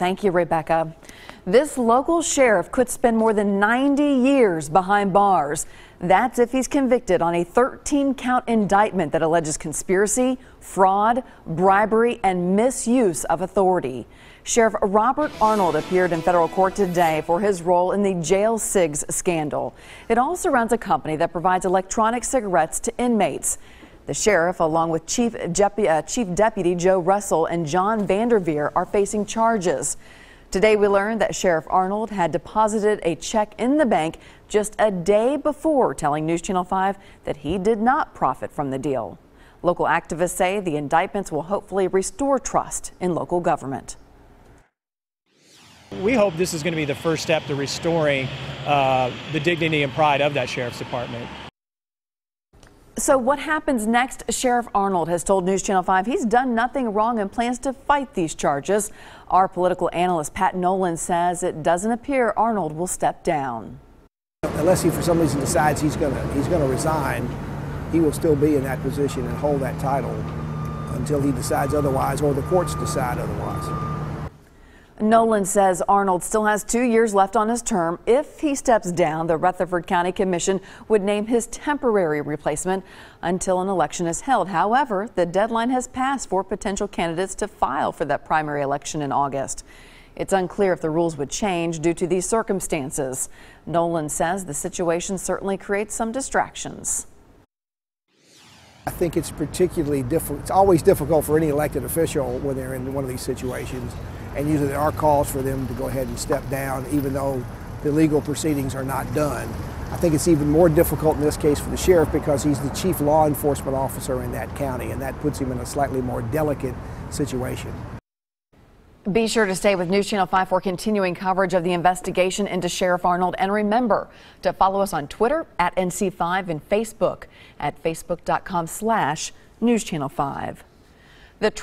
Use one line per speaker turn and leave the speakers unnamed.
Thank you, Rebecca. This local sheriff could spend more than 90 years behind bars. That's if he's convicted on a 13 count indictment that alleges conspiracy, fraud, bribery, and misuse of authority. Sheriff Robert Arnold appeared in federal court today for his role in the jail cigs scandal. It all surrounds a company that provides electronic cigarettes to inmates. The sheriff, along with Chief, uh, Chief Deputy Joe Russell and John Vanderveer, are facing charges. Today, we learned that Sheriff Arnold had deposited a check in the bank just a day before telling News Channel 5 that he did not profit from the deal. Local activists say the indictments will hopefully restore trust in local government.
We hope this is going to be the first step to restoring uh, the dignity and pride of that sheriff's department.
So what happens next? Sheriff Arnold has told News Channel 5 he's done nothing wrong and plans to fight these charges. Our political analyst Pat Nolan says it doesn't appear Arnold will step down.
Unless he for some reason decides he's going to he's going to resign, he will still be in that position and hold that title until he decides otherwise or the courts decide otherwise.
Nolan says Arnold still has two years left on his term. If he steps down, the Rutherford County Commission would name his temporary replacement until an election is held. However, the deadline has passed for potential candidates to file for that primary election in August. It's unclear if the rules would change due to these circumstances. Nolan says the situation certainly creates some distractions.
I think it's particularly difficult. It's always difficult for any elected official when they're in one of these situations and usually there are calls for them to go ahead and step down even though the legal proceedings are not done. I think it's even more difficult in this case for the sheriff because he's the chief law enforcement officer in that county and that puts him in a slightly more delicate situation.
Be sure to stay with News Channel 5 for continuing coverage of the investigation into Sheriff Arnold. And remember to follow us on Twitter at NC5 and Facebook at facebook.com slash News Channel 5.